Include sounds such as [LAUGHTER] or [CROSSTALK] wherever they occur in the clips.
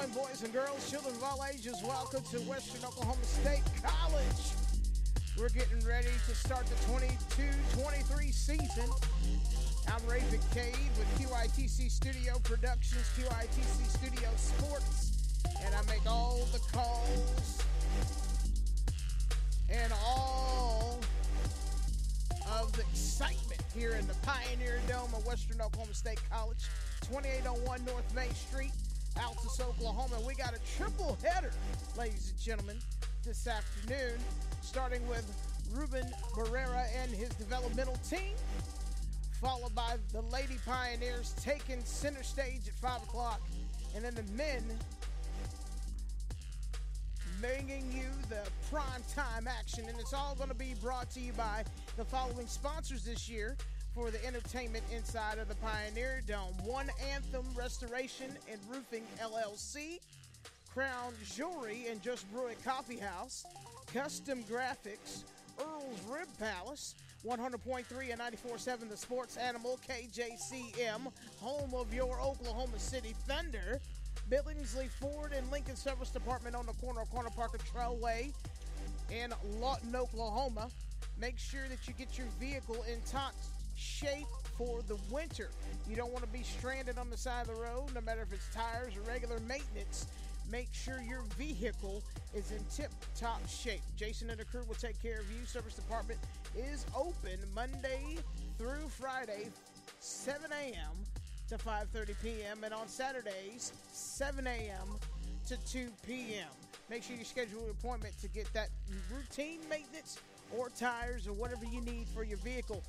gentlemen, boys and girls, children of all ages, welcome to Western Oklahoma State College. We're getting ready to start the 22-23 season. I'm Raven Cade with QITC Studio Productions, QITC Studio Sports, and I make all the calls and all of the excitement here in the Pioneer Dome of Western Oklahoma State College, 2801 North Main Street, Altus, Oklahoma. We got a triple header, ladies and gentlemen, this afternoon, starting with Ruben Barrera and his developmental team, followed by the Lady Pioneers taking center stage at 5 o'clock, and then the men bringing you the prime time action. And it's all going to be brought to you by the following sponsors this year for the entertainment inside of the Pioneer Dome One Anthem Restoration and Roofing LLC, Crown Jewelry and Just Brew Coffee House, Custom Graphics, Earl's Rib Palace. 100.3 and 94.7 The Sports Animal, KJCM, home of your Oklahoma City Thunder. Billingsley Ford and Lincoln Service Department on the corner of Quanah Parker Trailway in Lawton, Oklahoma. Make sure that you get your vehicle in top shape for the winter. You don't want to be stranded on the side of the road, no matter if it's tires or regular maintenance. Make sure your vehicle is in tip top shape. Jason and the crew will take care of you. Service department is open Monday through Friday, 7 a.m. to 5:30 p.m. and on Saturdays, 7 a.m. to 2 p.m. Make sure you schedule an appointment to get that routine maintenance or tires or whatever you need for your vehicle.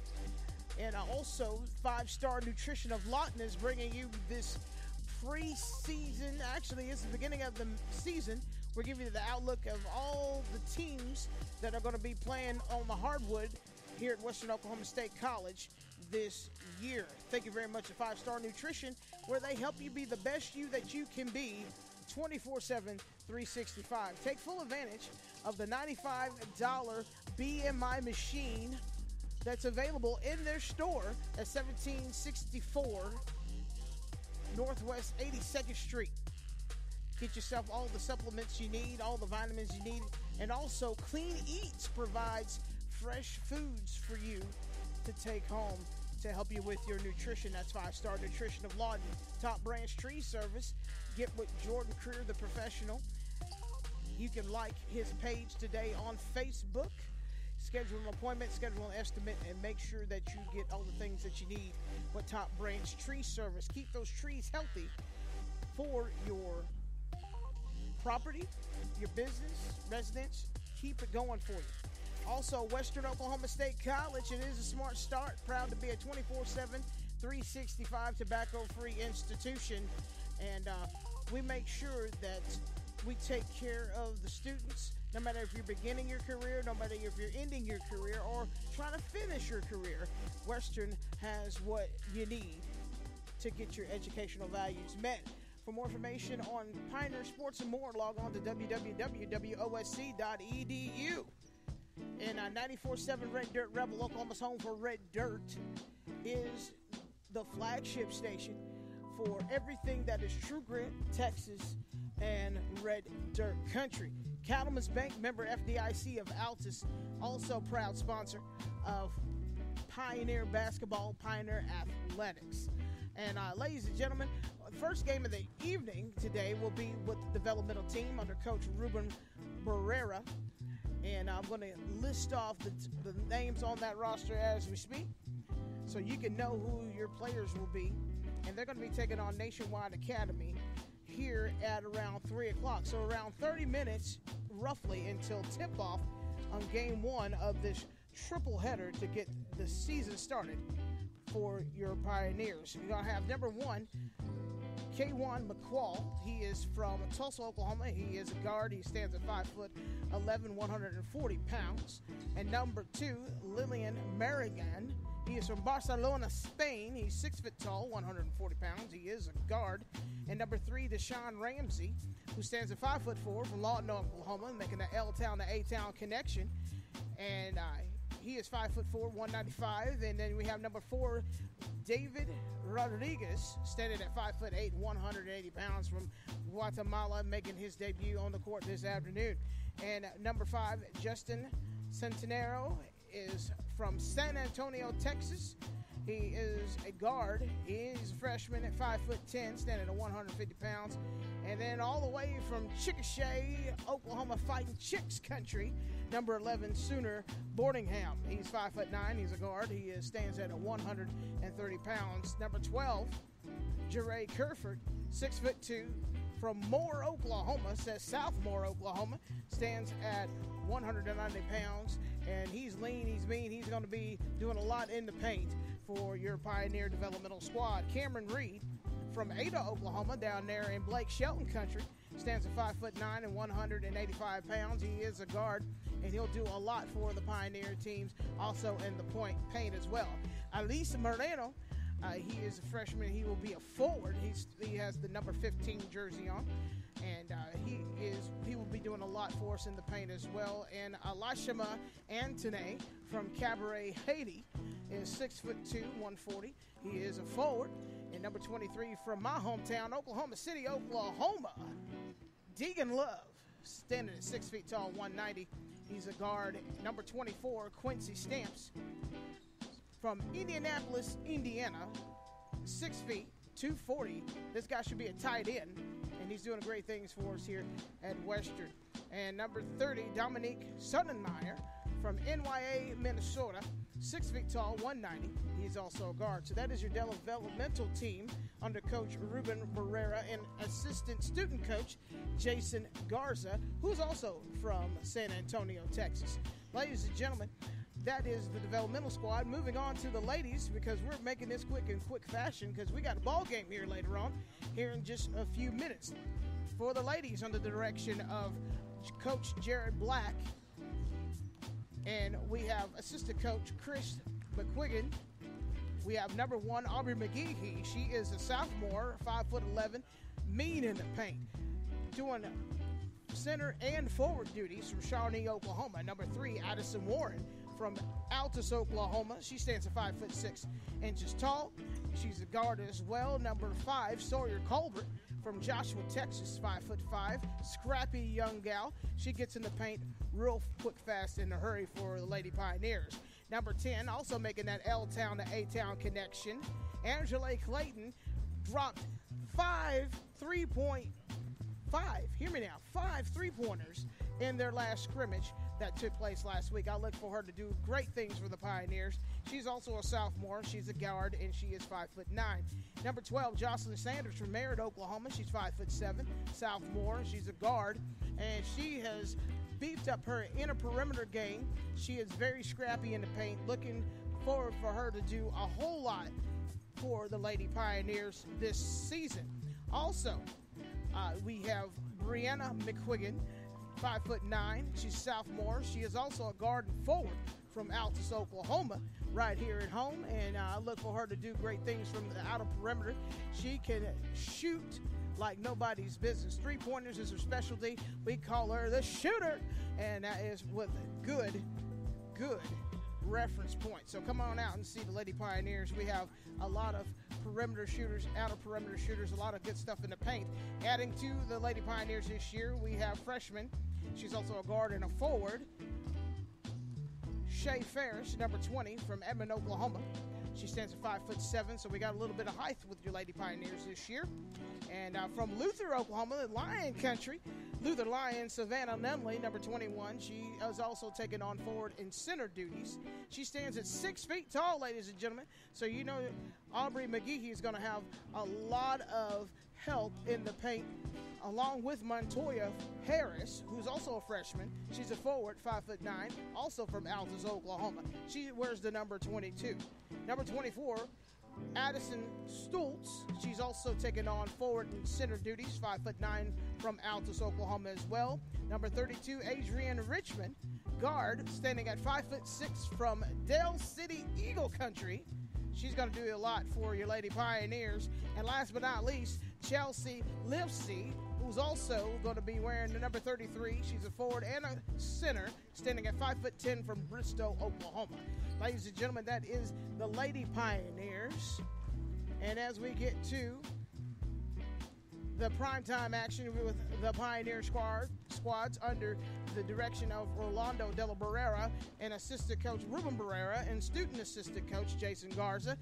And also, Five Star Nutrition of Lawton is bringing you this preseason. Actually, it's the beginning of the season. We're giving you the outlook of all the teams that are going to be playing on the hardwood here at Western Oklahoma State College this year. Thank you very much to Five Star Nutrition, where they help you be the best you that you can be 24 7, 365. Take full advantage of the $95 BMI machine that's available in their store at 1764 Northwest 82nd Street. Get yourself all the supplements you need, all the vitamins you need, and also Clean Eats provides fresh foods for you to take home to help you with your nutrition. That's Five Star Nutrition of Lawton. Top Branch Tree Service. Get with Jordan Creer, the professional. You can like his page today on Facebook. Schedule an appointment, schedule an estimate, and make sure that you get all the things that you need with Top Branch Tree Service. Keep those trees healthy for your property, your business, residence. Keep it going for you. Also, Western Oklahoma State College, it is a smart start. Proud to be a 24 7, 365 tobacco free institution. And uh, we make sure that we take care of the students, no matter if you're beginning your career, no matter if you're ending your career, or trying to finish your career. Western has what you need to get your educational values met. For more information on Pioneer Sports and more, log on to www.osc.edu. And uh, 94.7 Red Dirt Rebel, Oklahoma's home for Red Dirt, is the flagship station for everything that is True Grit, Texas, and Red Dirt Country. Cattleman's Bank member FDIC of Altus, also proud sponsor of Pioneer Basketball, Pioneer Athletics. And uh, ladies and gentlemen, the first game of the evening today will be with the developmental team under Coach Ruben Barrera. And I'm going to list off the, the names on that roster as we speak so you can know who your players will be. And they're going to be taking on Nationwide Academy here at around 3 o'clock. So around 30 minutes, roughly, until tip off on game one of this triple header to get the season started for your Pioneers. You're going to have number one, K1 McQuall. He is from Tulsa, Oklahoma. He is a guard. He stands at 5 foot 11, 140 pounds. And number two, Lillian Marigan. He is from Barcelona, Spain. He's 6 foot tall, 140 pounds. He is a guard. And number three, Deshaun Ramsey, who stands at 5 foot 4 from Lawton, Oklahoma, making the L Town to A Town connection. And uh, he is five foot four, 195. And then we have number four, David Rodriguez, standing at five foot eight, 180 pounds from Guatemala, making his debut on the court this afternoon. And number five, Justin Centenaro is from San Antonio, Texas. He is a guard. He's a freshman at five foot ten, standing at 150 pounds. And then all the way from Chickasha, Oklahoma, fighting Chicks country, number 11 Sooner Boardingham. He's five foot nine. He's a guard. He is, stands at 130 pounds. Number 12, Jeray Kerford, six foot two, from Moore, Oklahoma, says South Moore, Oklahoma, stands at 190 pounds, and he's lean, he's mean, he's going to be doing a lot in the paint for your Pioneer Developmental Squad. Cameron Reed from Ada, Oklahoma, down there in Blake Shelton country, stands at five foot nine and 185 pounds. He is a guard, and he'll do a lot for the Pioneer teams, also in the point paint as well. Alisa Moreno. Uh, he is a freshman. He will be a forward. He's, he has the number 15 jersey on, and uh, he is he will be doing a lot for us in the paint as well. And Alashima Antone from Cabaret, Haiti, is six foot two, 140. He is a forward. And number 23 from my hometown, Oklahoma City, Oklahoma, Deegan Love, standing at six feet tall, 190. He's a guard. Number 24, Quincy Stamps from Indianapolis, Indiana, six feet, 240. This guy should be a tight end, and he's doing great things for us here at Western. And number 30, Dominique Sonnenmeyer from NYA, Minnesota, six feet tall, 190. He's also a guard. So that is your developmental team under Coach Ruben Barrera and assistant student coach Jason Garza, who's also from San Antonio, Texas. Ladies and gentlemen, that is the developmental squad. Moving on to the ladies because we're making this quick in quick fashion because we got a ball game here later on, here in just a few minutes. For the ladies, under the direction of Coach Jared Black, and we have assistant coach Chris McQuiggan. We have number one Aubrey McGee. She is a sophomore, five foot eleven, mean in the paint, doing center and forward duties from Shawnee, Oklahoma. Number three, Addison Warren from Altus, Oklahoma. She stands at five foot six inches tall. She's a guard as well. Number five, Sawyer Colbert from Joshua, Texas, five foot five. Scrappy young gal. She gets in the paint real quick, fast, in a hurry for the Lady Pioneers. Number 10, also making that L Town to A Town connection. Angela Clayton dropped five three point five. Hear me now, five three pointers in their last scrimmage that took place last week. I look for her to do great things for the Pioneers. She's also a sophomore. She's a guard, and she is five foot nine. Number 12, Jocelyn Sanders from Merritt, Oklahoma. She's five foot seven, sophomore. She's a guard, and she has beefed up her inner perimeter game. She is very scrappy in the paint. Looking forward for her to do a whole lot for the Lady Pioneers this season. Also, uh, we have Brianna McQuiggan five foot nine. She's sophomore. She is also a guard and forward from Altus, Oklahoma, right here at home. And uh, I look for her to do great things from the outer perimeter. She can shoot like nobody's business. Three pointers is her specialty. We call her the shooter, and that is with good, good reference point. So come on out and see the Lady Pioneers. We have a lot of perimeter shooters, outer perimeter shooters, a lot of good stuff in the paint. Adding to the Lady Pioneers this year, we have freshman. She's also a guard and a forward. Shay Ferris, number 20 from Edmond, Oklahoma. She stands at five foot seven, so we got a little bit of height with your Lady Pioneers this year. And uh, from Luther, Oklahoma, the Lion Country, Luther Lyon, Savannah Nunley, number 21. She is also taking on forward and center duties. She stands at six feet tall, ladies and gentlemen. So you know Aubrey McGee is going to have a lot of help in the paint along with Montoya Harris, who's also a freshman. She's a forward, five foot nine, also from Altus, Oklahoma. She wears the number 22. Number 24, Addison Stultz. She's also taken on forward and center duties, five foot nine from Altus, Oklahoma as well. Number 32, Adrian Richmond, guard, standing at five foot six from Del City, Eagle Country. She's going to do a lot for your Lady Pioneers. And last but not least, Chelsea Livesey, who's also going to be wearing the number 33. She's a forward and a center, standing at 5 foot 10 from Bristow, Oklahoma. Ladies and gentlemen, that is the Lady Pioneers. And as we get to the primetime action with the Pioneer squad, squads under the direction of Orlando de la Barrera and assistant coach Ruben Barrera and student assistant coach Jason Garza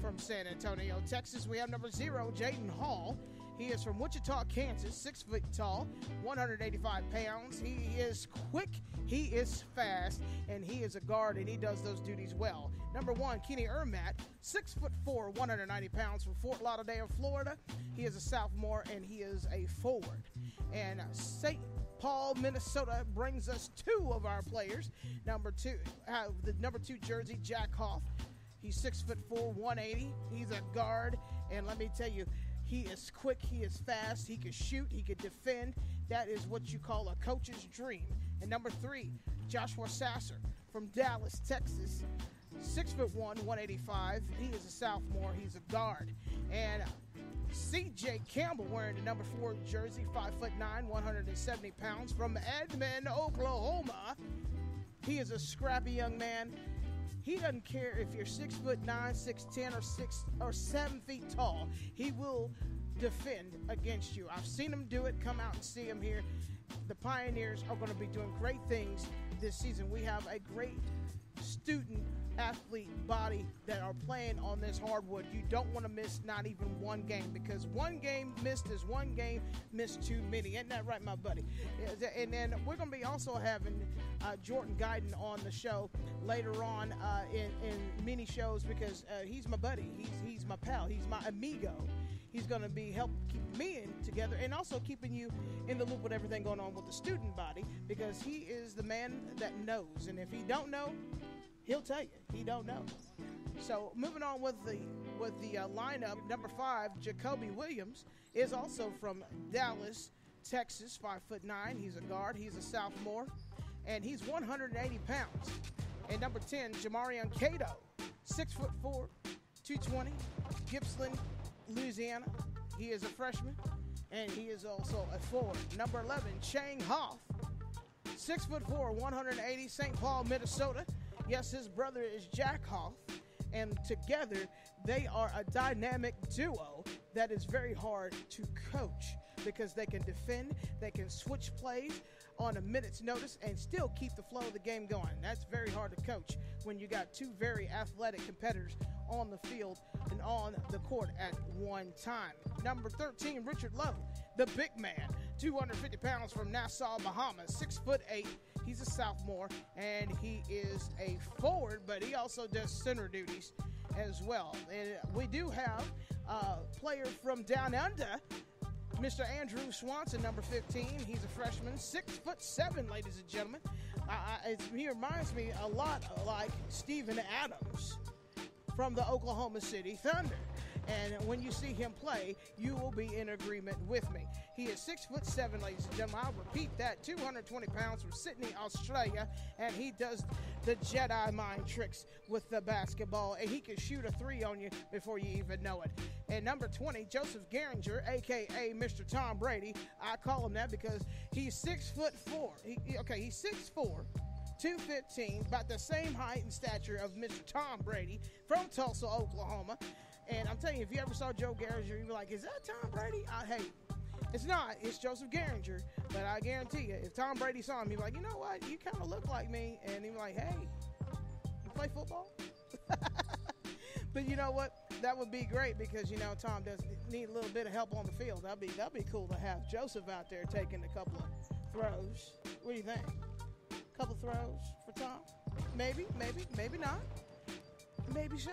from San Antonio, Texas. We have number zero, Jaden Hall. He is from Wichita, Kansas, six foot tall, 185 pounds. He is quick, he is fast, and he is a guard, and he does those duties well. Number one, Kenny Ermat, six foot four, 190 pounds from Fort Lauderdale, Florida. He is a sophomore, and he is a forward. And St. Paul, Minnesota brings us two of our players. Number two, uh, the number two jersey, Jack Hoff. He's six foot four, 180. He's a guard, and let me tell you, he is quick, he is fast, he can shoot, he can defend. That is what you call a coach's dream. And number three, Joshua Sasser from Dallas, Texas. Six foot one, 185. He is a sophomore. He's a guard. And CJ Campbell wearing the number four jersey, five foot nine, 170 pounds from Edmond, Oklahoma. He is a scrappy young man. He doesn't care if you're six foot nine, six ten, or six or seven feet tall. He will defend against you. I've seen him do it. Come out and see him here. The Pioneers are going to be doing great things this season. We have a great student athlete body that are playing on this hardwood. You don't want to miss not even one game because one game missed is one game missed too many. Isn't that right, my buddy? And then we're going to be also having uh, Jordan Guyton on the show later on uh, in, in mini shows because uh, he's my buddy. He's, he's my pal. He's my amigo. He's going to be helping keep me in together and also keeping you in the loop with everything going on with the student body because he is the man that knows. And if he don't know, he'll tell you he don't know. So moving on with the with the uh, lineup, number five, Jacoby Williams is also from Dallas, Texas, five foot nine. He's a guard. He's a sophomore, and he's 180 pounds. And number 10, Jamarian Cato, six foot four, 220, Gibsland, Louisiana. He is a freshman, and he is also a forward. Number 11, Chang Hoff, six foot four, 180, St. Paul, Minnesota. Yes, his brother is Jack Hoff, and together they are a dynamic duo that is very hard to coach because they can defend, they can switch plays on a minute's notice and still keep the flow of the game going. That's very hard to coach when you got two very athletic competitors on the field and on the court at one time. Number 13, Richard Love, the big man, 250 pounds from Nassau, Bahamas, six foot eight. He's a sophomore and he is a forward, but he also does center duties as well. And we do have a player from down under. Mr. Andrew Swanson, number 15. He's a freshman, six foot seven, ladies and gentlemen. he reminds me a lot like Steven Adams from the Oklahoma City Thunder. And when you see him play, you will be in agreement with me. He is six foot seven, ladies and gentlemen. I'll repeat that 220 pounds from Sydney, Australia. And he does the Jedi mind tricks with the basketball. And he can shoot a three on you before you even know it. And number 20, Joseph Garinger, aka Mr. Tom Brady. I call him that because he's six foot four. He, okay, he's six four. 215, about the same height and stature of Mr. Tom Brady from Tulsa, Oklahoma. And I'm telling you, if you ever saw Joe Garinger, you'd be like, is that Tom Brady? I hate. It's not. It's Joseph Garinger. But I guarantee you, if Tom Brady saw him, he'd be like, you know what? You kind of look like me. And he'd be like, hey, you play football? [LAUGHS] but you know what? That would be great because you know Tom does need a little bit of help on the field. That'd be that'd be cool to have Joseph out there taking a couple of throws. What do you think? A couple throws for Tom? Maybe, maybe, maybe not. Maybe so.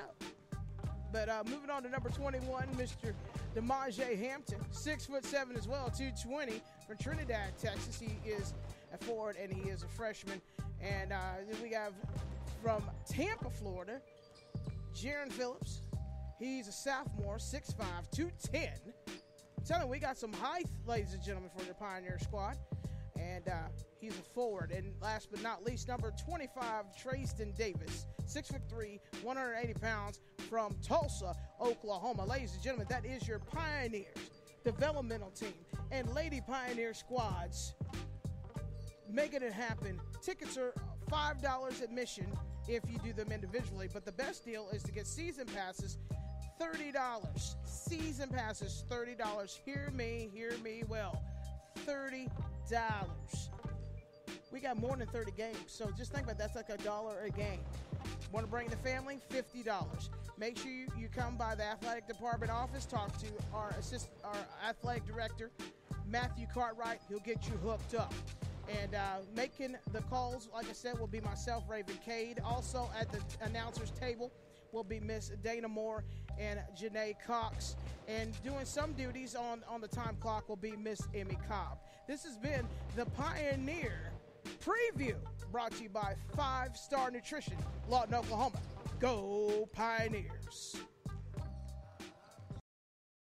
But uh, moving on to number 21, Mr. Demaje Hampton, six foot seven as well, 220 from Trinidad, Texas. He is a forward and he is a freshman. And uh, then we have from Tampa, Florida, Jaron Phillips. He's a sophomore, 6'5, 210. I'm telling you, we got some height, ladies and gentlemen, for the Pioneer squad. And uh, he's a forward. And last but not least, number 25, Trayston Davis, 6'3, 180 pounds from Tulsa, Oklahoma. Ladies and gentlemen, that is your Pioneers, developmental team, and Lady Pioneer squads making it happen. Tickets are $5 admission if you do them individually, but the best deal is to get season passes $30. Season passes $30. Hear me, hear me well. $30. We got more than 30 games, so just think about that. that's like a dollar a game. Want to bring the family? $50. Make sure you, you come by the athletic department office, talk to our assist, our athletic director, Matthew Cartwright. He'll get you hooked up. And uh, making the calls, like I said, will be myself, Raven Cade. Also at the announcers table will be Miss Dana Moore and Janae Cox. And doing some duties on, on the time clock will be Miss Emmy Cobb. This has been the Pioneer Preview brought to you by Five Star Nutrition, Lawton, Oklahoma. Go Pioneers!